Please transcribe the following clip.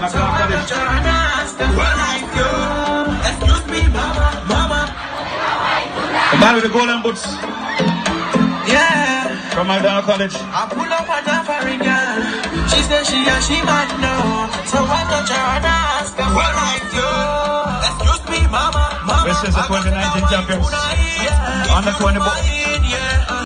McLeod College. Excuse me, mama, mama. The man with the golden boots Yeah. from McDonald College. I pull up on that foreign girl. She said she and she might know. So why don't you ask her what I do? Excuse me, mama, mama. This is the 2019 champions. Under 20 boots.